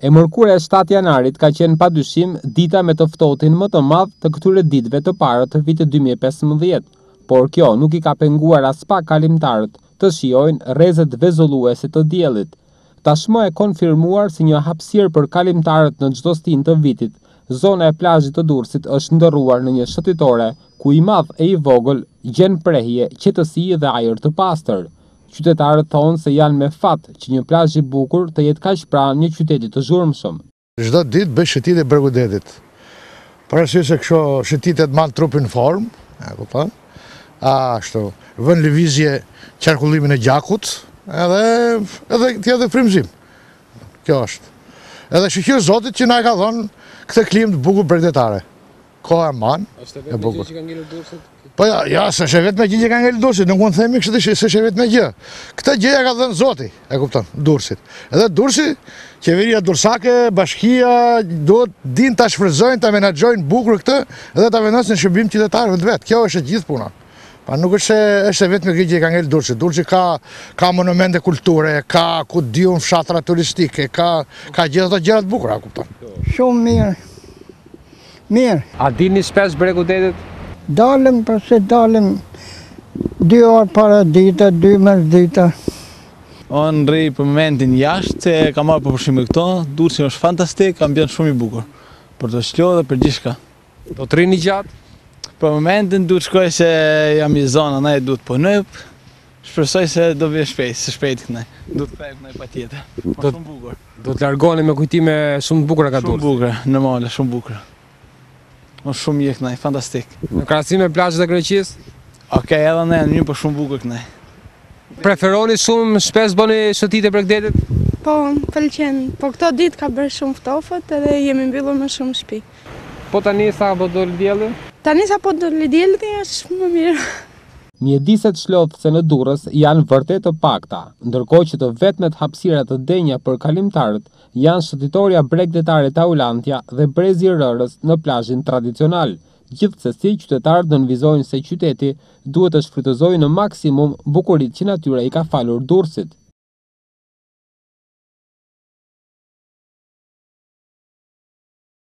E mërkura e 7 janarit ka qenë pa dyshim dita me të ftohtin më të madh të këtyre ditëve të para të vitit 2015, por kjo nuk i ka penguar aspak kalimtarët të shijojnë rrezet vezulluese të diellit. Tashmë e konfirmuar si një hapësirë për kalimtarët në çdo stinë të vitit, zona e plazhit të Durrësit është ndërruar në një shëtitore ku i madh e i vogël gjen prehje, qetësi dhe ajër të pastër. Qytetarët thonë se janë me fat që një plazh i bukur të jetë kaq pranë një qyteti të zhurmshëm. Çdo ditë bëj shëtitje bregut detit. Për arsye se kështu shëtitja mban trupin në formë, e kupton? Ashtu, vën lëvizje qarkullimin e gjakut, edhe edhe të jep edhe frymëzim. Kjo është. Edhe shqyr Zotit që na e ka dhënë këtë klimë të bukur bregdetare. Koha e mban, e bukur. Po ja, ja, është e vetmja gjë që i ka ngelur Durrësit, nuk mund të themi kështu, se është e vetmja gjë. Këtë gjë ia ka dhënë Zoti, e kupton, Durrësit. Edhe Durrësi, qeveria durrsake, bashkia, duhet të dinë ta shfrytëzojnë, ta menaxhojnë bukur këtë, edhe ta vendosin në shërbim qytetarëve të vet. Kjo është gjithë puna. Po nuk është se është e vetmja gjë që i ka ngel Durrësit. Durrësi ka ka monumente kulture, ka ku di unë fshatra turistike, ka ka gjithë ato gjëra të bukura, kupton. Shumë mirë. Mirë. A dilni shpesh bregut detit? Dalim, posi dalim dy orë paradite, dy mbasdite. Unë rri për momentin jashtë, se kam ardhë për pushime këtu, Durrësi është fantastik, ambient shumë i bukur. Për t'u çlodhur, për gjithçka. Do të rrini gjatë? Për momentin duhet të shkoj se jam i zënë, duhet të punoj. Shpresoj se do vi shpejt, së shpejt këtej. Do të kthehem këtej patjetër. Do shumë bukur. Do të largoheni me kujtime shumë të bukura nga Durrësi. Shumë bukur, normale, shumë bukur. Më shumë mirë këtej, fantastik. Në krahasim me plazhet e Greqisë? Okej, edhe ne në një po shumë bukur këtej. Preferoni shumë shpesh të bëni shëtitje bregdetit? Po, më pëlqen. Po këto ditë ka bërë shumë ftohtë edhe jemi mbyllur më shumë në Po tani sapo doli dielli? Tani sapo doli dielli është më mirë. Mjediset shlodhëse në Durrës janë vërtet të pakta, ndërkohë që të vetmet hapësira të denja për kalimtarët janë shëtitorja bregdetare Taulantja dhe brezi i rërës në plazhin tradicional. Gjithsesi, qytetarët nënvizojnë se qyteti duhet të shfrytëzojë në maksimum bukuritë që natyra i ka falur Durrësit.